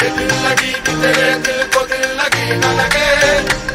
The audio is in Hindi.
दिल लगी कि तेरे दिल को दिल लगी न लगे दिल को दिल लगी न लगे।